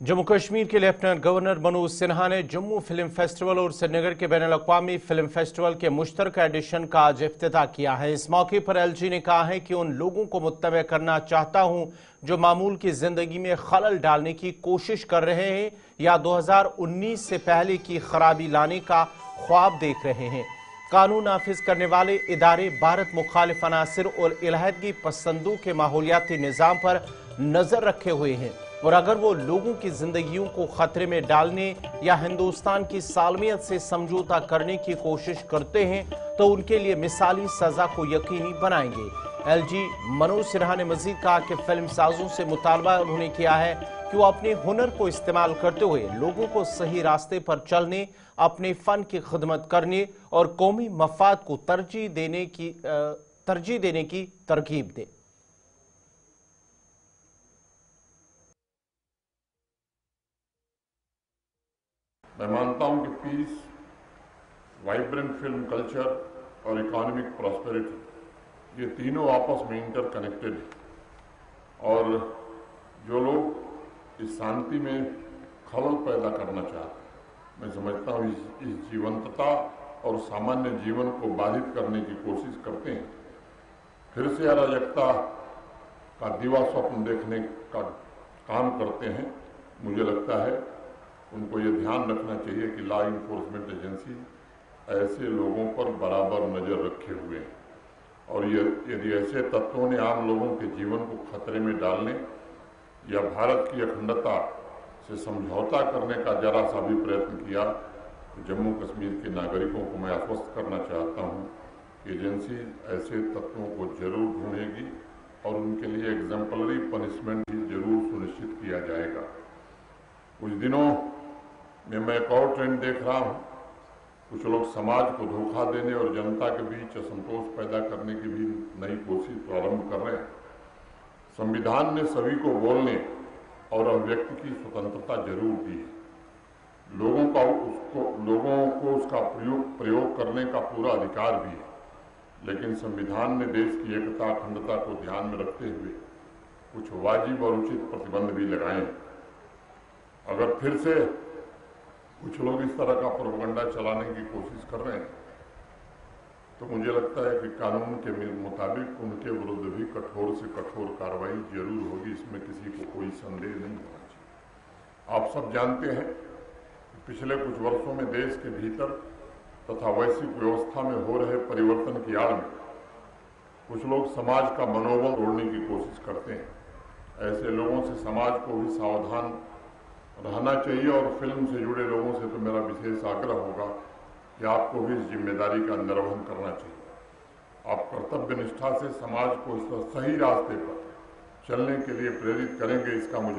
जम्मू कश्मीर के lieutenant governor Manoj Sinha ने Jammu film festival और श्रीनगर के बैन अवी फ़िल्म फेस्टिवल के मुश्तर एडिशन का आज अफ्ताह किया है। इस मौके पर एलजी ने कहा है कि उन लोगों को मुतव करना चाहता हूँ जो मामूल की ज़िंदगी में खलल डालने की कोशिश कर रहे हैं या 2019 से पहले की खराबी लाने का ख्वाब देख रहे हैं। कानून नाफिज करने वाले इदारे भारत मुखालिफ अनासर और इलाहदगी पसंदों के माहौलियाती निज़ाम पर नज़र रखे हुए हैं। और अगर वो लोगों की जिंदगियों को खतरे में डालने या हिंदुस्तान की सालमियत से समझौता करने की कोशिश करते हैं तो उनके लिए मिसाली सजा को यकीनी बनाएँगे। एलजी मनोज सिन्हा ने मजीद कहा कि फ़िल्म साजों से मुतालबा उन्होंने किया है कि वो अपने हुनर को इस्तेमाल करते हुए लोगों को सही रास्ते पर चलने, अपने फन की खदमत करने और कौमी मफाद को तरजीह देने की तरजीह देने की तरकीब दें। मैं मानता हूँ कि पीस वाइब्रेंट फ़िल्म कल्चर और इकोनॉमिक प्रॉस्पेरिटी ये तीनों आपस में इंटर कनेक्टेड है। और जो लोग इस शांति में खलल पैदा करना चाहते हैं मैं समझता हूँ इस, इस जीवंतता और सामान्य जीवन को बाधित करने की कोशिश करते हैं। फिर से अराजकता का दीवा स्वप्न देखने का काम करते हैं। मुझे लगता है उनको ये ध्यान रखना चाहिए कि लॉ इन्फोर्समेंट एजेंसी ऐसे लोगों पर बराबर नज़र रखे हुए हैं। और ये, यदि ऐसे तत्वों ने आम लोगों के जीवन को खतरे में डालने या भारत की अखंडता से समझौता करने का जरा सा भी प्रयत्न किया तो जम्मू कश्मीर के नागरिकों को मैं आश्वस्त करना चाहता हूँ कि एजेंसी ऐसे तत्वों को ज़रूर ढूंढेगी और उनके लिए एग्जाम्पलरी पनिशमेंट भी ज़रूर सुनिश्चित किया जाएगा। कुछ दिनों में मैं एक और ट्रेंड देख रहा हूँ। कुछ लोग समाज को धोखा देने और जनता के बीच असंतोष पैदा करने की भी नई कोशिश प्रारंभ कर रहे हैं। संविधान ने सभी को बोलने और अभिव्यक्ति की स्वतंत्रता ज़रूर दी है। लोगों का उसको, लोगों को उसका प्रयोग प्रयोग करने का पूरा अधिकार भी है। लेकिन संविधान ने देश की एकता, अखंडता को ध्यान में रखते हुए कुछ वाजिब और उचित प्रतिबंध भी लगाए अगर फिर से कुछ लोग इस तरह का प्रोपगंडा चलाने की कोशिश कर रहे हैं। तो मुझे लगता है कि कानून के मुताबिक उनके विरुद्ध भी कठोर से कठोर कार्रवाई ज़रूर होगी, इसमें किसी को कोई संदेह नहीं होना चाहिए। आप सब जानते हैं कि पिछले कुछ वर्षों में देश के भीतर तथा वैश्विक व्यवस्था में हो रहे परिवर्तन की आड़ में कुछ लोग समाज का मनोबल तोड़ने की कोशिश करते हैं। ऐसे लोगों से समाज को भी सावधान रहना चाहिए और फ़िल्म से जुड़े लोगों से तो मेरा विशेष आग्रह होगा कि आपको भी इस ज़िम्मेदारी का निर्वहन करना चाहिए। आप कर्तव्य निष्ठा से समाज को सही रास्ते पर चलने के लिए प्रेरित करेंगे, इसका मुझे